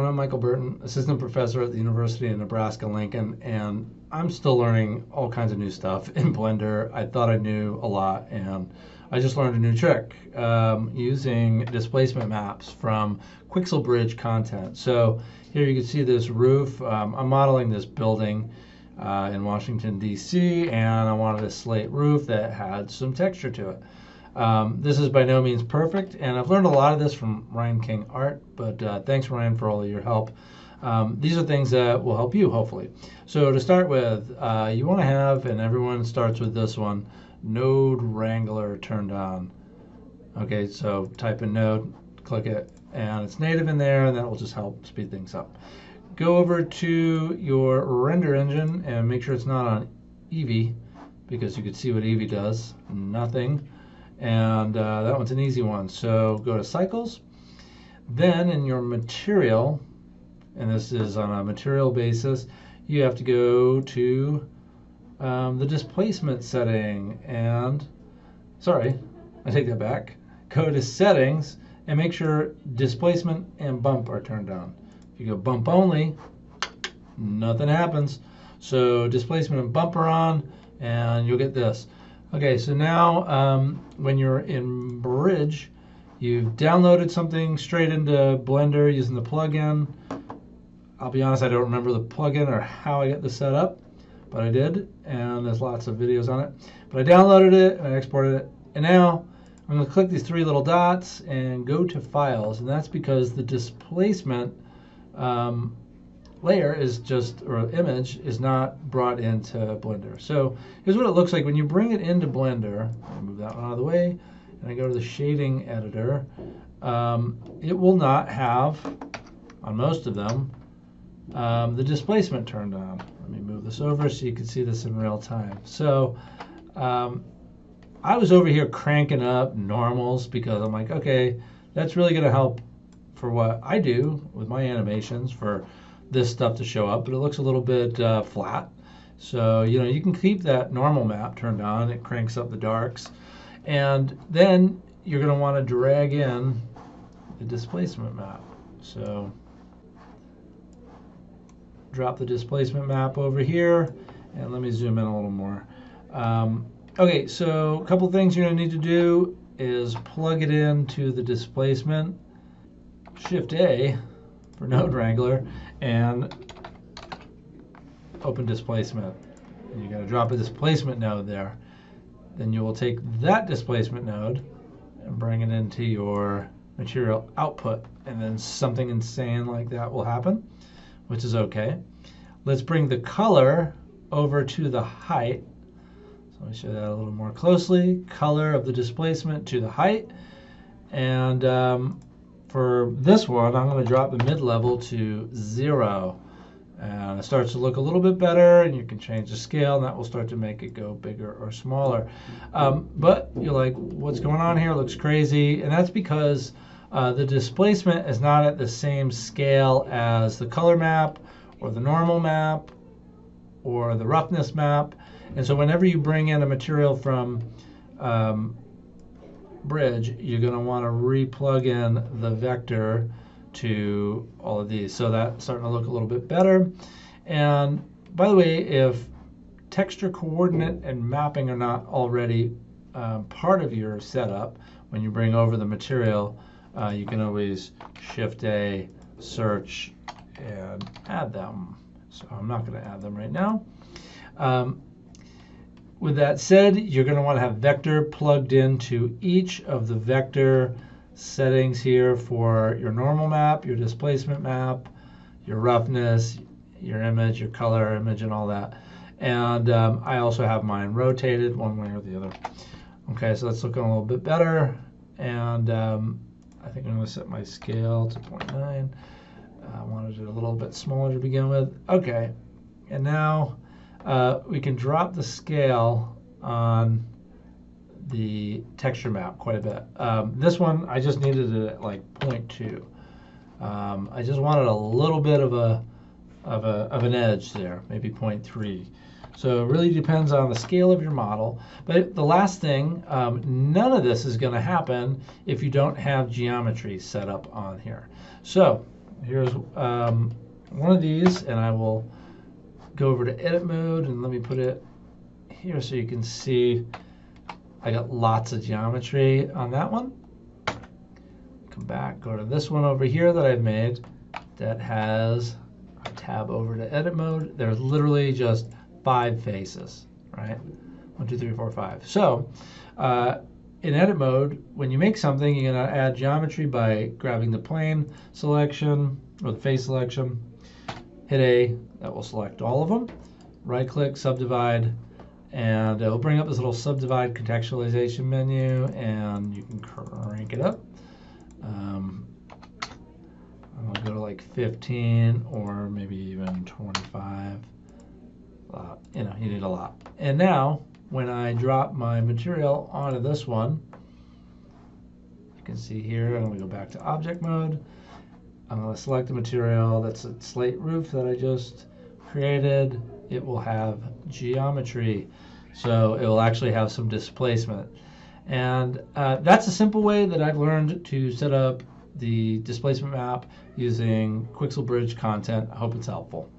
I'm Michael Burton, assistant professor at the University of Nebraska Lincoln, and I'm still learning all kinds of new stuff in Blender. I thought I knew a lot, and I just learned a new trick um, using displacement maps from Quixel Bridge content. So here you can see this roof. Um, I'm modeling this building uh, in Washington, D.C., and I wanted a slate roof that had some texture to it. Um, this is by no means perfect, and I've learned a lot of this from Ryan King Art, but uh, thanks, Ryan, for all of your help. Um, these are things that will help you, hopefully. So to start with, uh, you want to have, and everyone starts with this one, Node Wrangler turned on. Okay, so type in Node, click it, and it's native in there, and that will just help speed things up. Go over to your render engine and make sure it's not on Eevee, because you can see what Eevee does. Nothing and uh, that one's an easy one. So go to cycles. Then in your material, and this is on a material basis, you have to go to um, the displacement setting and, sorry, I take that back. Go to settings and make sure displacement and bump are turned on. If you go bump only, nothing happens. So displacement and bump are on, and you'll get this. Okay, so now um, when you're in Bridge, you've downloaded something straight into Blender using the plugin. I'll be honest, I don't remember the plugin or how I got this set up, but I did, and there's lots of videos on it. But I downloaded it and I exported it, and now I'm going to click these three little dots and go to Files, and that's because the displacement um, layer is just, or image is not brought into Blender. So here's what it looks like when you bring it into Blender. move that one out of the way, and I go to the shading editor. Um, it will not have, on most of them, um, the displacement turned on. Let me move this over so you can see this in real time. So um, I was over here cranking up normals because I'm like, okay, that's really going to help for what I do with my animations for this stuff to show up, but it looks a little bit uh, flat. So, you know, you can keep that normal map turned on. It cranks up the darks. And then you're going to want to drag in the displacement map. So drop the displacement map over here. And let me zoom in a little more. Um, okay, so a couple things you're going to need to do is plug it into the displacement. Shift A for Node Wrangler and open displacement. And you're going to drop a displacement node there. Then you will take that displacement node and bring it into your material output. And then something insane like that will happen, which is okay. Let's bring the color over to the height. So let me show that a little more closely. Color of the displacement to the height. And um, for this one, I'm going to drop the mid-level to zero. And it starts to look a little bit better, and you can change the scale, and that will start to make it go bigger or smaller. Um, but you're like, what's going on here? It looks crazy. And that's because uh, the displacement is not at the same scale as the color map, or the normal map, or the roughness map. And so whenever you bring in a material from um, bridge, you're going to want to replug in the vector to all of these. So that's starting to look a little bit better. And by the way, if texture coordinate and mapping are not already um, part of your setup, when you bring over the material, uh, you can always shift A, search, and add them. So I'm not going to add them right now. Um, with that said, you're going to want to have vector plugged into each of the vector settings here for your normal map, your displacement map, your roughness, your image, your color image, and all that. And um, I also have mine rotated one way or the other. Okay, so that's looking a little bit better. And um, I think I'm going to set my scale to 0.9. I wanted it a little bit smaller to begin with. Okay, and now uh, we can drop the scale on the texture map quite a bit. Um, this one, I just needed it at like 0.2. Um, I just wanted a little bit of a, of, a, of an edge there, maybe 0.3. So it really depends on the scale of your model. But the last thing, um, none of this is going to happen if you don't have geometry set up on here. So here's um, one of these, and I will go over to edit mode and let me put it here so you can see I got lots of geometry on that one. Come back, go to this one over here that I've made that has a tab over to edit mode. There's literally just five faces, right? One, two, three, four, five. So uh, in edit mode, when you make something, you're gonna add geometry by grabbing the plane selection or the face selection, hit A, that will select all of them. Right click, subdivide, and it'll bring up this little subdivide contextualization menu and you can crank it up. Um, I'll go to like 15 or maybe even 25. Uh, you know, you need a lot. And now, when I drop my material onto this one, you can see here, I'm to go back to object mode. I'm going to select the material that's a slate roof that I just created. It will have geometry, so it will actually have some displacement. And uh, that's a simple way that I've learned to set up the displacement map using Quixel Bridge content. I hope it's helpful.